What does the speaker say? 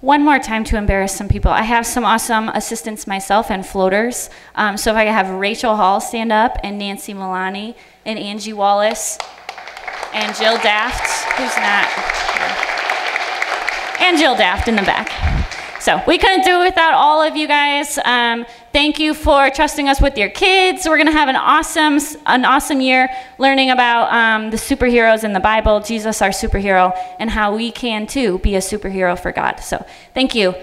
One more time to embarrass some people. I have some awesome assistants myself and floaters. Um, so if I could have Rachel Hall stand up and Nancy Milani and Angie Wallace and Jill Daft, who's not, and Jill Daft in the back. So we couldn't do it without all of you guys. Um, thank you for trusting us with your kids. We're gonna have an awesome, an awesome year learning about um, the superheroes in the Bible, Jesus, our superhero, and how we can too be a superhero for God. So thank you.